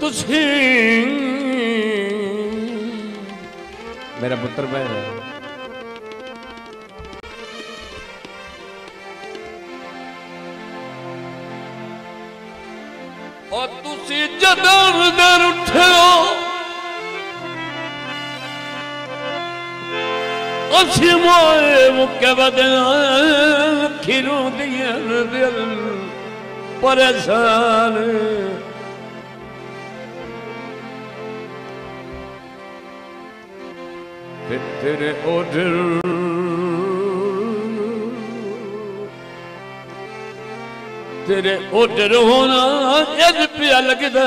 ਤੁਸੀਂ ਮੇਰਾ ਪੁੱਤਰ ਬਹਿ ਰਿਹਾ ਉਹ ਤੁਸੀਂ ਜਦੋਂ ਦਰ ਉੱਠਿਓ ਅਸੀਂ ਮੋਏ ਮੁੱਕੇ ਬਦਨ ਖਿਰੂ ਦੀਆਂ ਦਿਲ ਪਰੇਸ਼ਾਨ। ਤੇਰੇ ਉਡਰ ਹੋਣਾ ਜਦ ਪਿਆ ਲੱਗਦਾ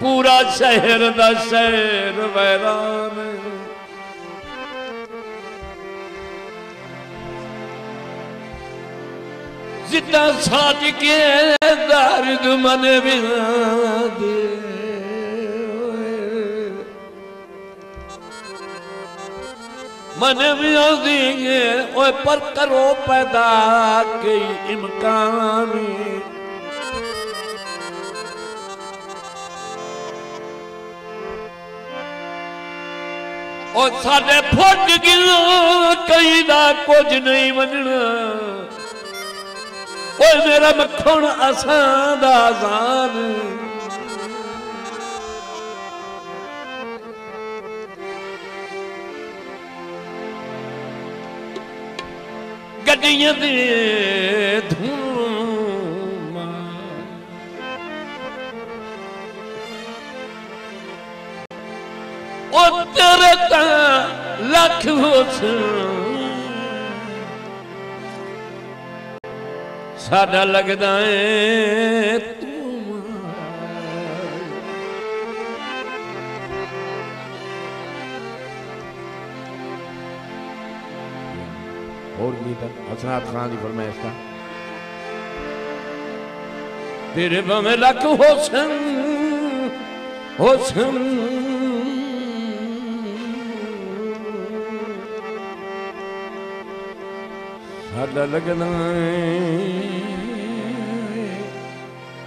ਪੂਰਾ ਸ਼ਹਿਰ ਦਾ ਸ਼ਹਿਰ ਵੈਰਾਨ। ਜਿੱਦਾਂ ਸਾਜ ਕੇ ਦਰਦ ਮਨ ਬਿਨਾ ਮਨ ਵੀ ਆਉਂਦੀ ਹੈ ਓਏ ਪਰ ਕਰੋ ਪੈਦਾ ਕਈ ਇਮਕਾਨ। ਉਹ ਸਾਡੇ ਫੁੱਟ ਗਿਲ ਕਈ ਦਾ ਕੁਝ ਨਹੀਂ ਮੰਨਣਾ। ਓਏ ਮੇਰਾ ਮੱਖਣ ਅਸਾਂ ਦਾ ਆਜ਼ਾਨ ਗੱਡੀਆਂ ਦੇ ਧੂਮਾਂ। ਉਹ ਤੇਰੇ ਤਾਂ ਲੱਖ ਹੁਸਨ ਸਾਡਾ ਲੱਗਦਾ ਏ ਤੂੰ ਹੋਰ ਗੀਤ ਹਸਨਾਤ ਖਾਨ ਦੀ ਫਰਮਾਇਸ਼ ਦਾ ਤੇਰੇ ਭਵੇਂ ਲੱਖ ਹੋਸਨ ਹੋਸਨ ਸਾਡਾ ਲੱਗਦਾ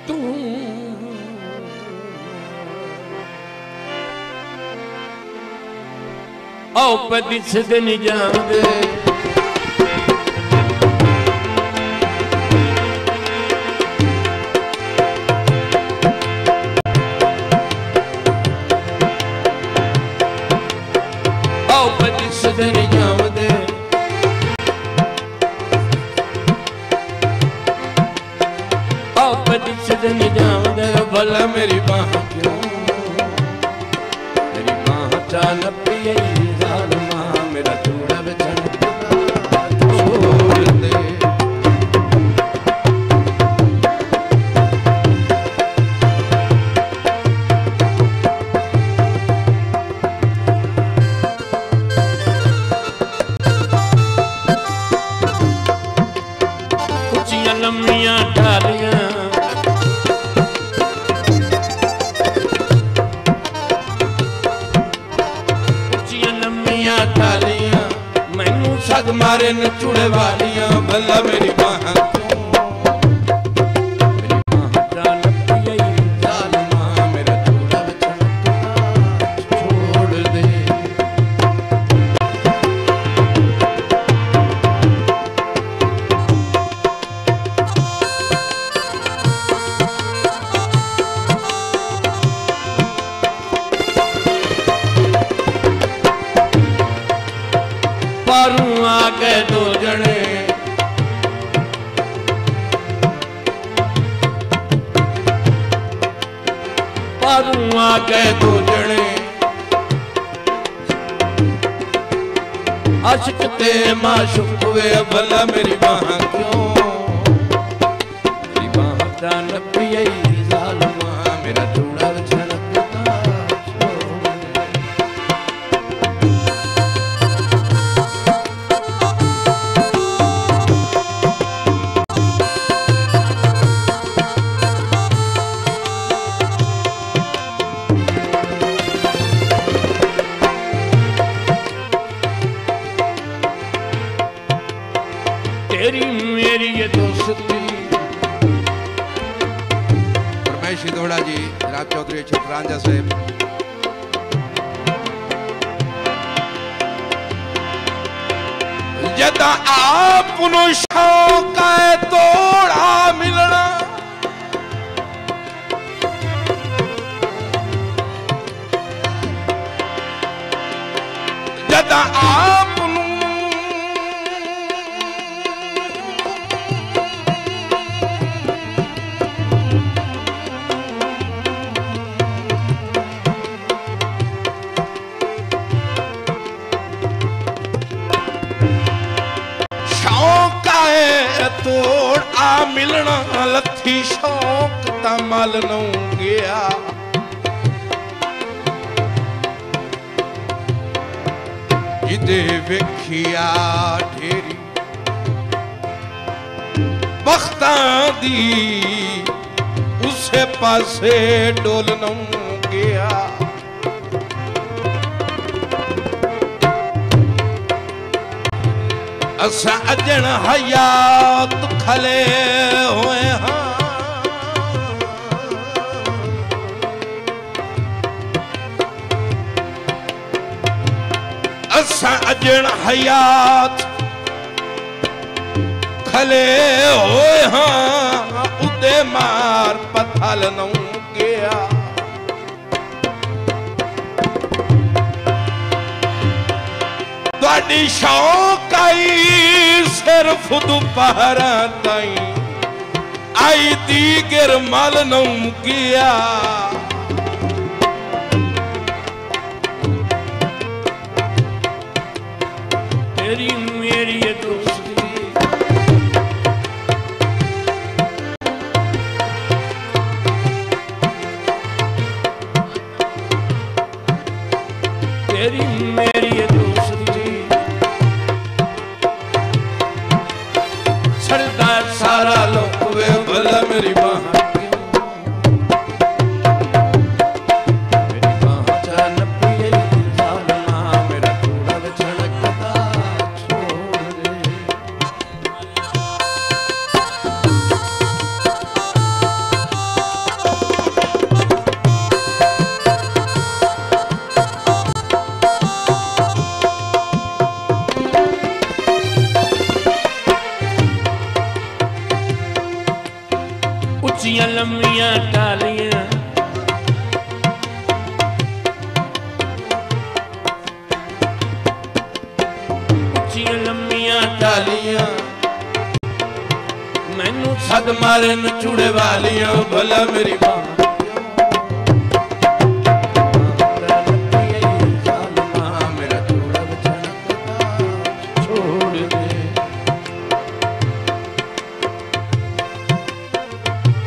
ਤੂੰ ਆਓ ਪਦੀ ਸਦੇ ਨਹੀਂ ਜਾਂਦੇ। ਮੇਰੀ ਬਾਹ ਕਿਉਂ? ਮੇਰੀ ਬਾਹ ਚਾ ਨੱਪੀ ਜ਼ਾਲਮਾ ਮੇਰਾ ਚੂੜਾ ਵਿਛਣ ਲੰਮੀਆਂ ਢਾਲੀਆਂ ਮਾਰੇ ਨਚੁੜੇ ਵਾਲੀਆਂ ਭੱਲਾ ਮੇਰੀ ਬਾਹਾਂ ਪਾਰੂ ਆ ਕੇ ਦੋ ਅਸ਼ਕ ਤੇ ਮਾਸ਼ੂਕ ਵੇ ਭਲਾ ਮੇਰੀ ਬਾਹਾਂ ਕਿਉਂ? José. ਜਦ ਆਪ ਨੂੰ ਸ਼ੌਕ ਹੈ ਤੋੜਾ ਮਿਲਣਾ ਜਦ ਆਪ ਤੋੜ ਆ ਮਿਲਣਾ ਲੱਥੀ ਸ਼ੌਕ ਤਾਂ ਮਲ ਨੂੰ ਗਿਆ। ਜਿਹਦੇ ਵੇਖਿਆ ਢੇਰੀ ਬਖਤਾਂ ਦੀ, ਉਸੇ ਪਾਸੇ ਡੋਲ ਨੂੰ ਗਿਆ। ਅਸਾਂ ਅਜਣ ਹਯਾਤ ਖਲੇ ਹੋਏ ਹਾਂ। ਅਸਾਂ ਅਜਣ ਹਯਾਤ ਖਲੇ ਹੋਏ ਹਾਂ। ਉਦੇ ਮਾਰ ਪਥਲ ਨੂੰ ਗਿਆ ਤੁਹਾਡੀ ਸ਼ੌਕ ਆਈ ਸਿਰਫ ਦੁਪਹਿਰਾਂ ਤਾਈਂ। ਆਈ ਦੀਗਰ ਮਲ ਨੂੰ ਗਿਆ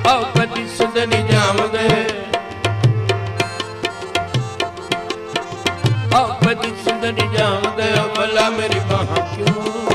ਆਓ ਕਦੀ ਸੁਧਨੀ ਜਾਵਦੇ। ਆਓ ਕਦੀ ਸੁਧਨੀ ਜਾਵਦੇ ਭਲਾ ਮੇਰੀ ਬਾਹ ਕਿਉਂ